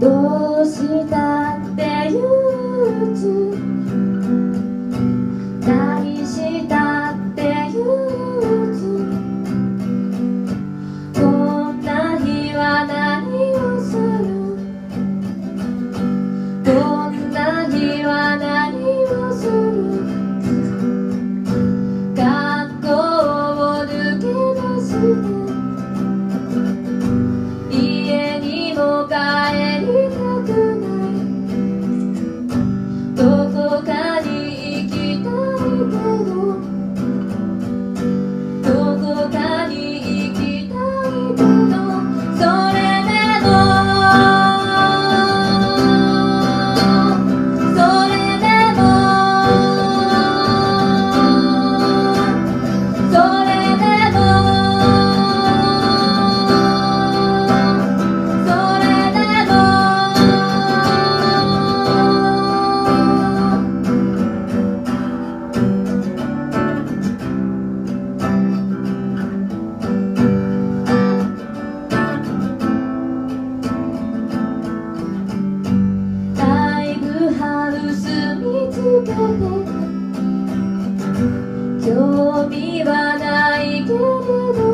どうした興味はないけれど。